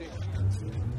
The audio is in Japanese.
完成。